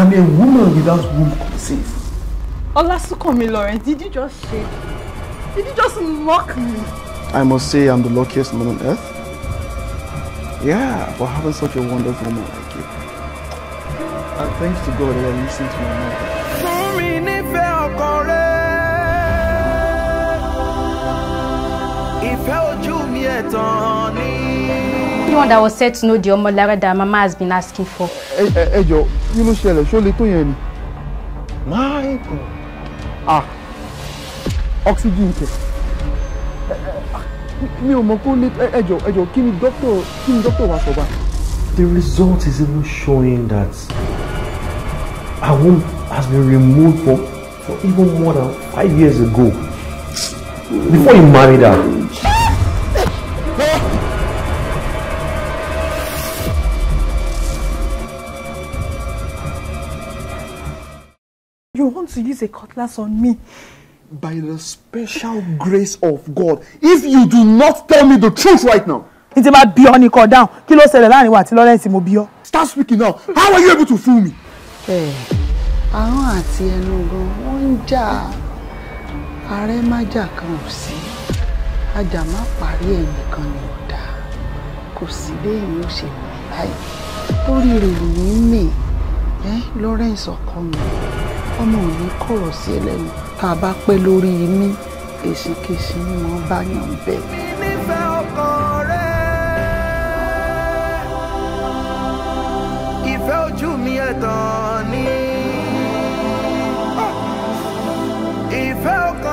I'm a woman without womb conceived. Olasukomi Lawrence, did you just shake? Did you just mock me? I must say I'm the luckiest man on earth. Yeah, for having such a wonderful woman like you. And thanks to God that I listened to my mother. fún mi nífẹ̀ẹ́ ọkàn rẹ. ìfẹ́ ojú mi ẹ̀tàn ni. The one that was said to know the Omolara that Mama has been asking for. Ẹ ẹ ẹ jọ, kí ló ṣẹlẹ̀? Ṣó le tó yẹn ni? My God. Ah, oxygen kẹ̀. Ah, Mi ò mọ̀ kó lè ẹ ẹ jọ ẹ jọ kí ni dókítà kí ni dókítà wa sọ? The result is even showing that her womb has been removed for, for even more than five years ago. Before you married her. You want to use a cutlass on me? By the special grace of God, if you do not tell me the truth right now, Ní ti máa bí ọ ní kọ dáhùn, kí ló ṣẹlẹ̀ láàárín wa àti Lawrence? Mo bí ọ? start speaking now. How are you able to fool me? ẹ ahọ́n àti ẹnu gan wọ́n ń jà. Ààrẹ májà kan ò sí. Ajá má parí ẹ̀ nìkan ni ò dáa kò sí béèyàn ó ṣe mọ̀ báyìí lórí rẹ̀ ní ẹ́ Lawrence ọkọ mi ọmọ ò ní kọ̀rọ̀ sí ẹlẹ́nu tá a bá pẹ́ lórí mí èsìkèsì ni mo bá yàn bẹ́ẹ̀. nífẹ̀ẹ́ ọkọ rẹ ìfẹ́ ojú mi ẹ̀tàn ni ìfẹ́ ọkọ.